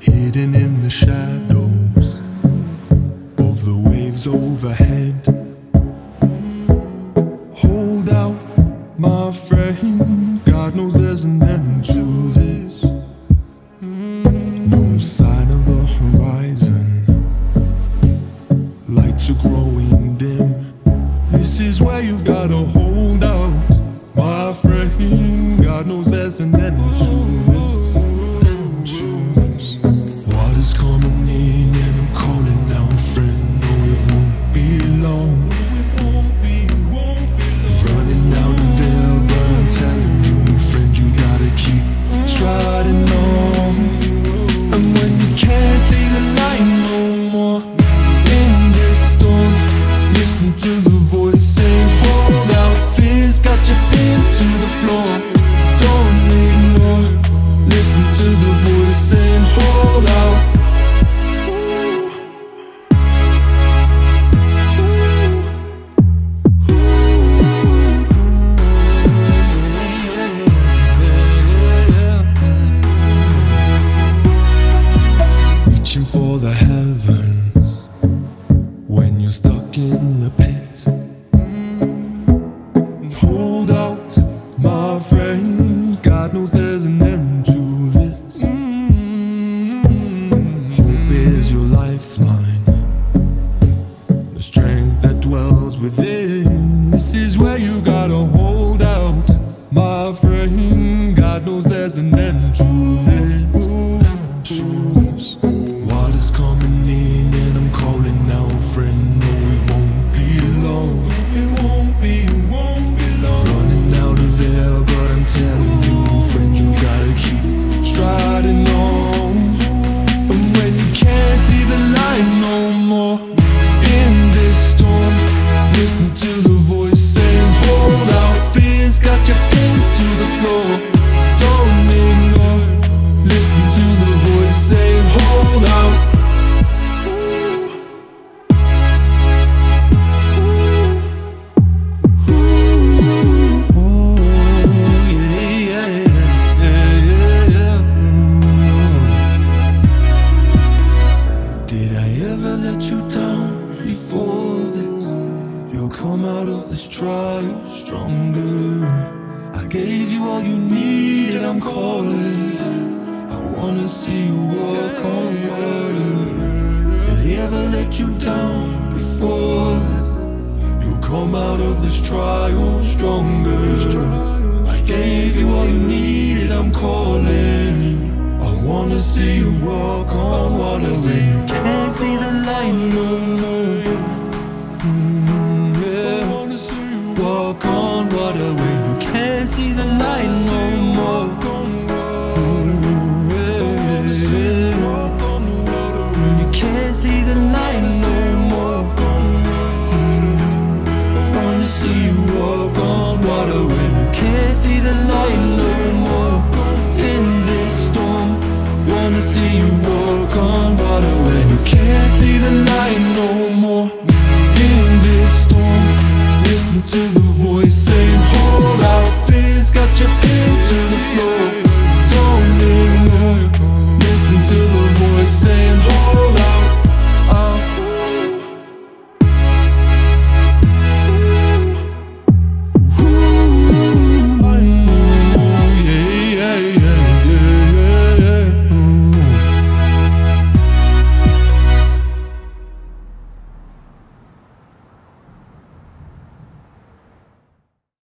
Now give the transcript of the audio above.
hidden in the shadows of the waves overhead. Hold out, my friend. God knows there's an end to this. No sign of the horizon. Lights are growing dim. This is where you've gotta hold out, my friend. God knows there's an end to this. You gotta Fear's got you pinned to the floor. Don't. Listen to the voice Hold out. Did I ever let you down before this? You'll come out of this trial stronger. I gave you all you needed, I'm calling. I wanna see you walk on water. Did I ever let you down before? You'll come out of this trial stronger. I gave you all you needed, I'm calling. I wanna see you walk on water when you can't see the light no more. Mm, yeah. Walk on water you see the light no more. Can't see the light no more. Wanna see you walk on water when you can't see the light no more. In this storm, wanna see you walk on water when you can't see the light no more. In this storm, listen to the